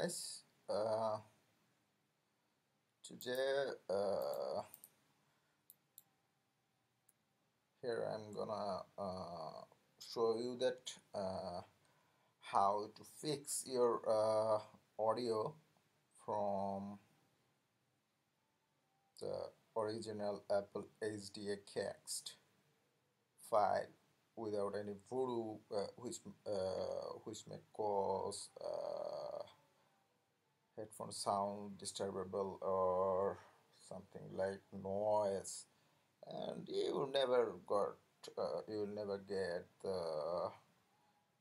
guys uh, today uh, here I'm gonna uh, show you that uh, how to fix your uh, audio from the original Apple HDACast file without any voodoo uh, which uh, which may cause uh, headphone sound disturbable or something like noise and you never got uh, you will never get the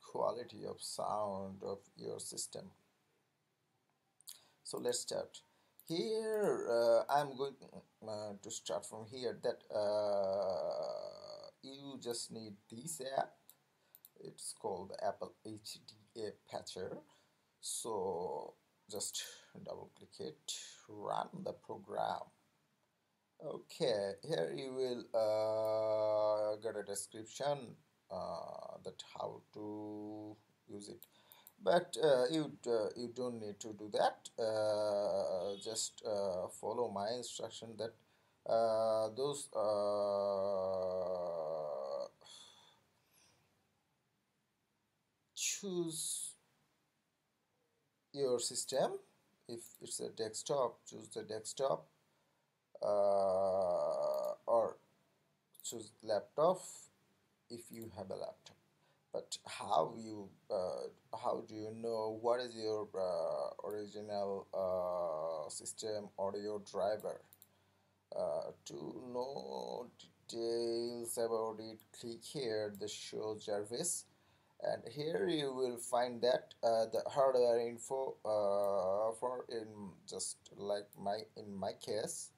quality of sound of your system. So let's start. Here uh, I'm going uh, to start from here that uh, you just need this app. It's called Apple HDA Patcher. So just double click it. Run the program. Okay here you will uh, get a description uh, that how to use it. But uh, you uh, you don't need to do that. Uh, just uh, follow my instruction that those choose your system. If it's a desktop choose the desktop uh, or choose laptop if you have a laptop. But how you uh, how do you know what is your uh, original uh, system audio driver? Uh, to know details about it click here the show Jarvis and here you will find that uh, the hardware info uh, for in just like my in my case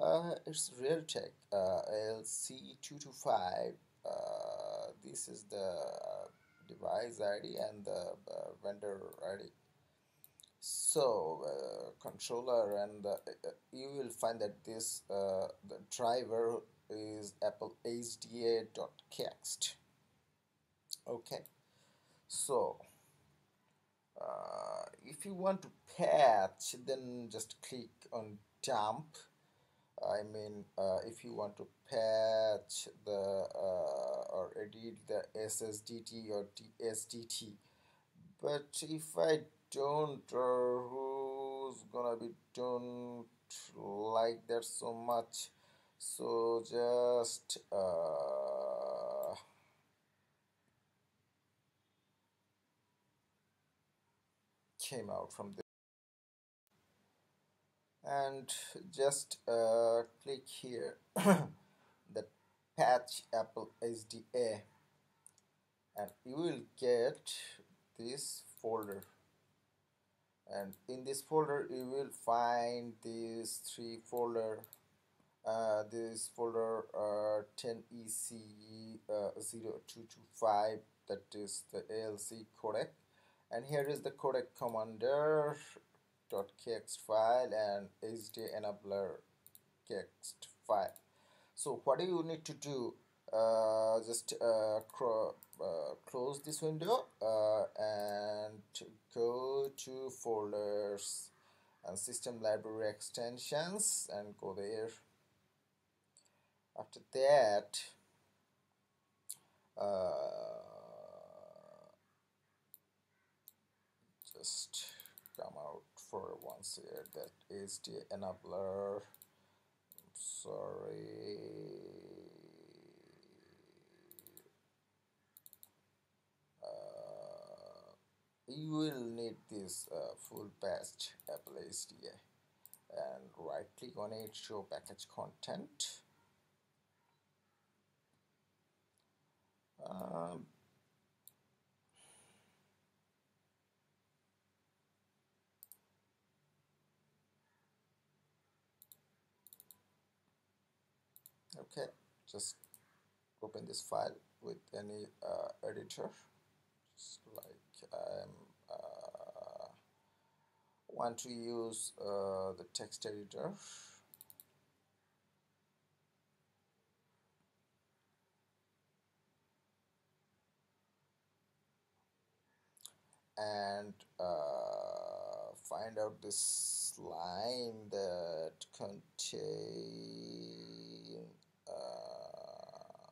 uh, it's Realtek uh, LC225 uh, this is the device ID and the uh, vendor ID so uh, controller and you will find that this the driver is Apple HDA.kext okay so uh, if you want to patch then just click on dump. I mean uh, if you want to patch the uh, or edit the SSDT or DSDT but if I don't uh, who's gonna be don't like that so much? So just uh, came out from this. And just uh, click here. The patch apple HDA and you will get this folder. And in this folder you will find these three folder uh, this folder uh, 10EC uh, 0225 that is the ALC codec and here is the codec commander .kext file and HDA enabler kext file. So what do you need to do? Uh, just uh, uh, close this window uh, and go to folders and system library extensions and go there. After that just come out for once here. That is the enabler. Sorry. Uh, you will need this uh, full patch Apple HDA and right click on it show package content. Um, okay just open this file with any uh, editor. Just like I'm uh, want to use uh, the text editor. And uh, find out this line that contain uh,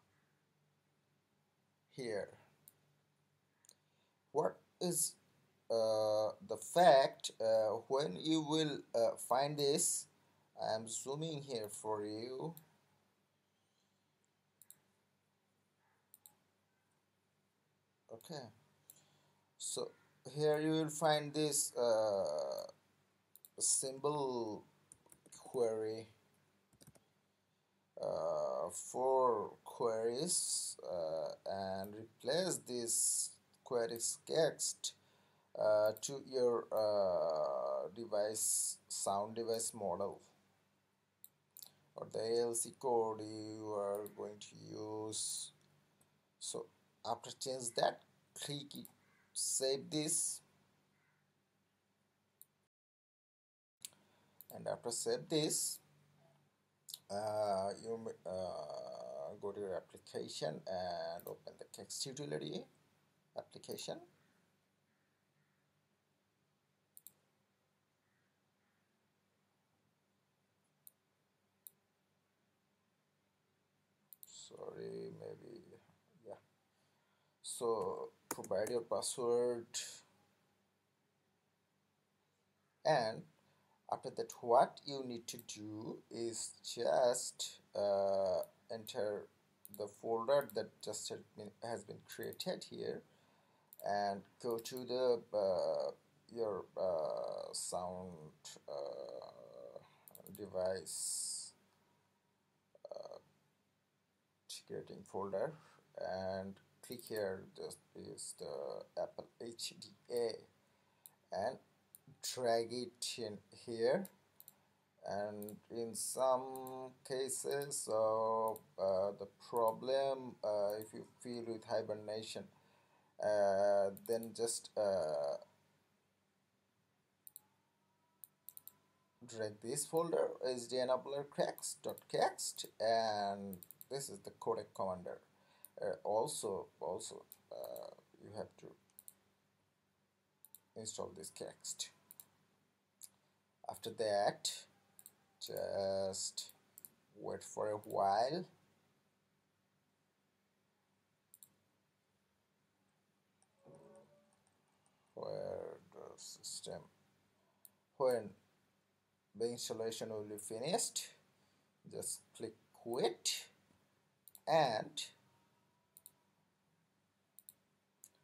here. What is uh, the fact uh, when you will uh, find this? I am zooming here for you. Okay. So here you will find this uh, symbol query. Uh, for queries this query text uh, to your uh, device sound device model. Or the ALC code you are going to use. So after change that click save this. And after save this uh, you uh, go to your application and open the Kext Utility application. Sorry maybe yeah. So provide your password. And after that what you need to do is just uh, enter the folder that just has been, created here and go to the uh, your uh, sound uh, device uh, creating folder and click here. This is the Apple HDA and drag it in here and in some cases uh, uh, the problem uh, if you feel with hibernation uh, then just uh, drag this folder enabler cracks.txt and this is the codec commander. Uh, also also uh, you have to install this text. After that just wait for a while. Where the system when the installation will be finished just click quit and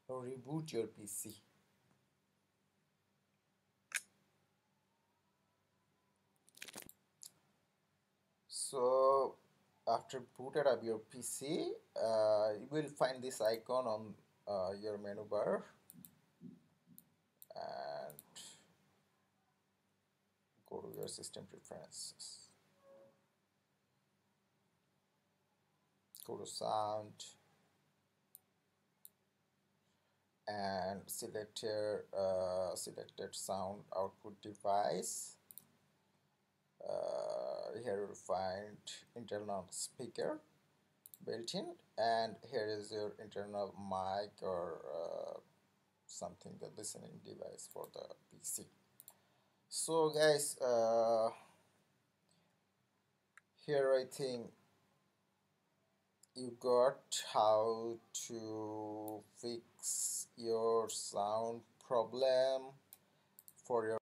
reboot your PC so after booted up your PC uh, you will find this icon on uh, your menu bar. And go to your system preferences. Go to sound. And select your uh, selected sound output device uh, here you'll find internal speaker built-in and here is your internal mic or uh, something the listening device for the PC so guys uh, here I think you got how to fix your sound problem for your